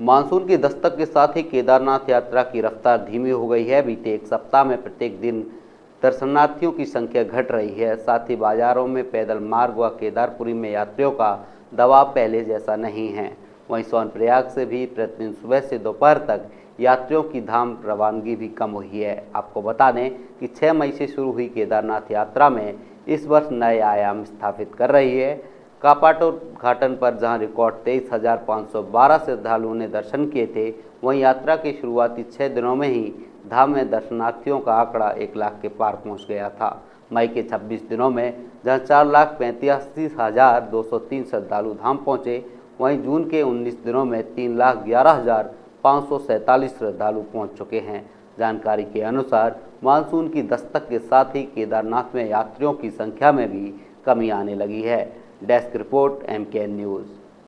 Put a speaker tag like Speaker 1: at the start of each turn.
Speaker 1: Monsoon की दस्तक के साथ ही केदारनाथ यात्रा की रफ्तार धीमी हो गई है। बीते एक सप्ताह में प्रत्येक दिन दर्शनार्थियों की संख्या घट रही है। साथ ही बाजारों में पैदल मार्ग व केदारपुरी में यात्रियों का दबाव पहले जैसा नहीं है। वहीं सोनप्रयाग से भी प्रतिदिन सुबह से दोपहर तक यात्रियों की धाम रवानगी भी कम हुई है। आपको बता दें कि 6 मई से शुरू हुई केदारनाथ यात्रा में इस वर्ष नए आयाम स्थापित कर रही है। कापाटोर घाटन पर जहाँ रिकॉर्ड तेईस हज़ार पाँच सौ बारह श्रद्धालुओं ने दर्शन किए थे, वहीं यात्रा के शुरुआती छः दिनों में ही धाम में दर्शनार्थियों का आंकड़ा एक लाख के पार पहुँच गया था। मई के 26 दिनों में, जहाँ चार लाख पैंतासी हज़ार दो सौ तीन श्रद्धालु धाम पहुँचे, वहीं जून के 19 दिनों में तीन लाख ग्यारह हज़ार पाँच सौ सैंतालीस श्रद्धालु पहुँच चुके हैं। जानकारी के अनुसार, मानसून की दस्तक के साथ ही केदारनाथ में यात्रियों की संख्या में भी कमी आने लगी है। desk report MKN News.